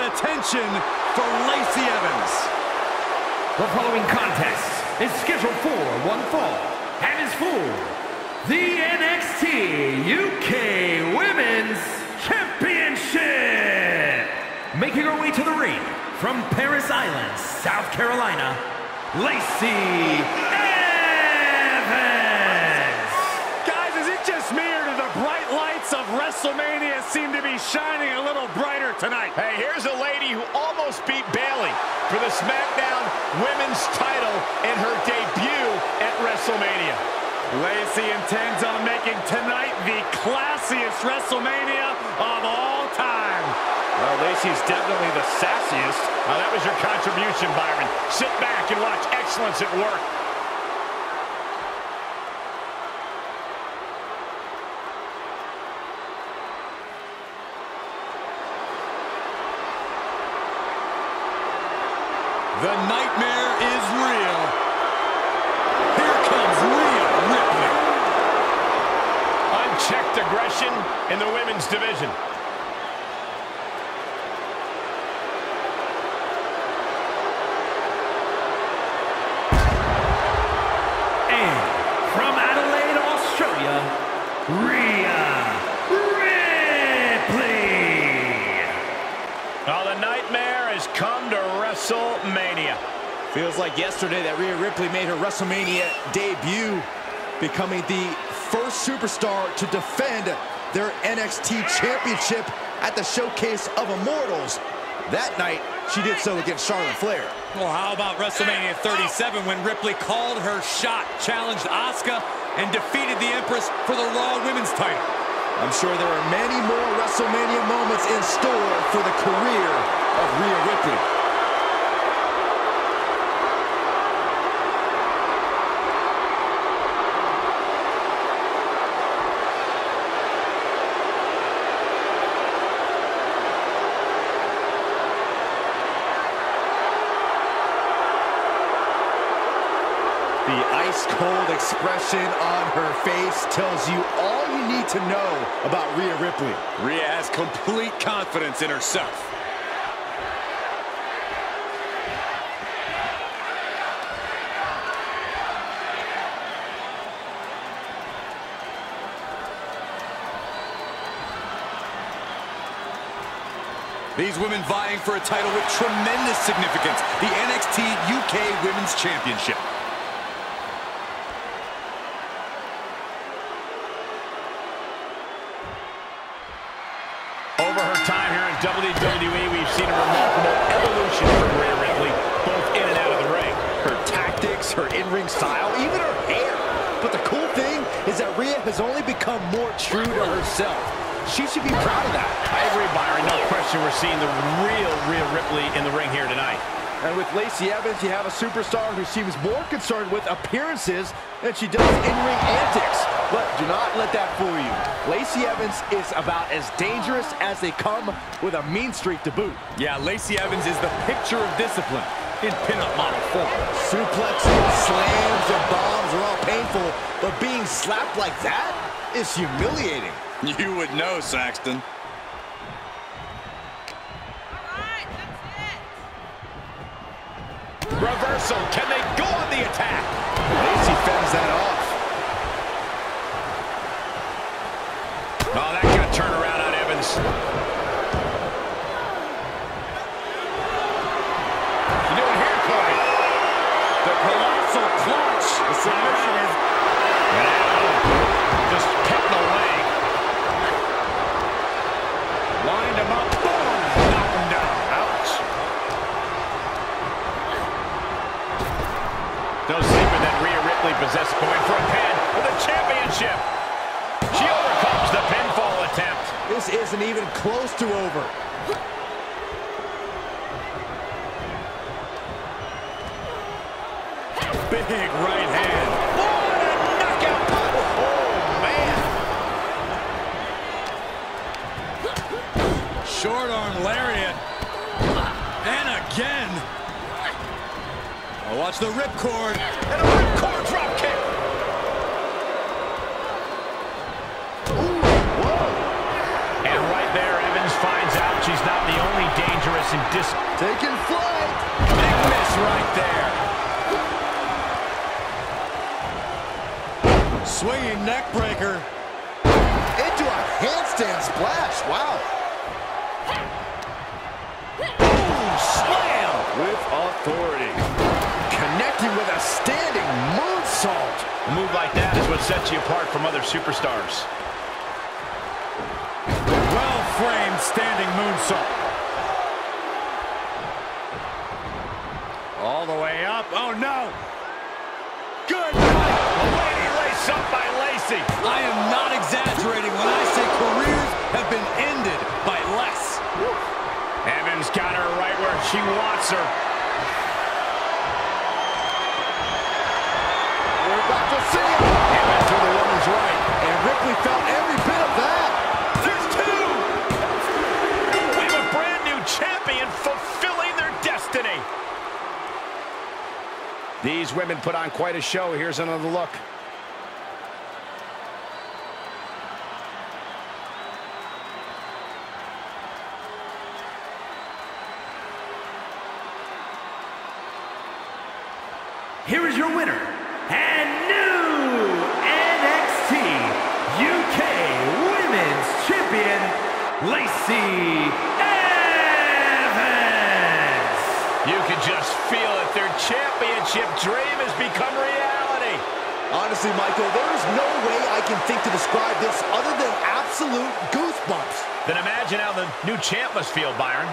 attention for Lacey Evans. The following contest is scheduled for one fall and is for the NXT UK Women's Championship. Making her way to the ring from Parris Island, South Carolina, Lacey Evans. Guys, is it just me or do the bright lights of WrestleMania seem to be shining a little brighter tonight? Hey, here's a lady who almost beat Bayley for the SmackDown Women's title in her debut at WrestleMania. Lacey intends on making tonight the classiest WrestleMania of all time. Well, Lacey's definitely the sassiest. Now, that was your contribution, Byron. Sit back and watch excellence at work. The nightmare is real. Here comes Rhea Ripley. Unchecked aggression in the women's division. And from Adelaide, Australia, Rhea Ripley. Well, the nightmare has come to WrestleMania. Feels like yesterday that Rhea Ripley made her WrestleMania debut, becoming the first superstar to defend their NXT Championship at the Showcase of Immortals. That night, she did so against Charlotte Flair. Well, how about WrestleMania 37 when Ripley called her shot, challenged Asuka, and defeated the Empress for the Raw Women's title? I'm sure there are many more WrestleMania moments in store for the career of Rhea Ripley. The ice-cold expression on her face tells you all you need to know about Rhea Ripley. Rhea has complete confidence in herself. These women vying for a title with tremendous significance, the NXT UK Women's Championship. Over her time here in WWE, we've seen a remarkable evolution from Rhea Ripley, both in and out of the ring. Her tactics, her in-ring style, even her hair. But the cool thing is that Rhea has only become more true to herself. She should be proud of that. I agree, Byron. No question we're seeing the real Rhea Ripley in the ring here tonight. And with Lacey Evans, you have a superstar who seems more concerned with appearances than she does in-ring antics. But do not let that fool you. Lacey Evans is about as dangerous as they come with a mean streak to boot. Yeah, Lacey Evans is the picture of discipline in pinup model form. Suplexes, slams, and bombs are all painful, but being slapped like that is humiliating. You would know, Saxton. Reversal. Can they go on the attack? Lacey fends that off. Oh, that have turned around on Evans. You doing here, Corey? The colossal clutch. The submission is Just cutting away. lined him up. Boom! Knock him down. Ouch. No secret that Rhea Ripley possessed going for a pin for the championship. She overcomes the pinfall attempt. This isn't even close to over. Big right hand. What a knockout punch. Oh, man. Short arm lariat. And again. Oh, watch the ripcord. And a ripcord Noticing dis... Taking flight. Big miss right there. Swinging neck breaker. Into a handstand splash. Wow. Boom! Slam! With authority. Connecting with a standing moonsault. A move like that is what sets you apart from other superstars. Well-framed standing moonsault. All the way up. Oh, no. Good night. A lady lace up by Lacey. I am not exaggerating when I say careers have been ended by less. Evans got her right where she wants her. We're about to see These women put on quite a show. Here's another look. Here is your winner and new NXT UK Women's Champion, Lacey Evans. You can just feel it. They're Their championship dream has become reality. Honestly, Michael, there is no way I can think to describe this other than absolute goosebumps. Then imagine how the new champ must feel, Byron.